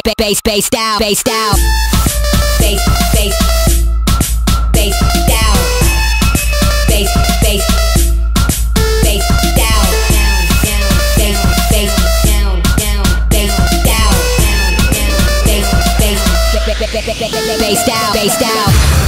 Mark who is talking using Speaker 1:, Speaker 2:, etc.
Speaker 1: bass, bass down, bass down, bass, bass, bass down, bass, bass, bass down, down, down, bass, down, down, bass down, down, down, bass bass, bass, bass down, bass down.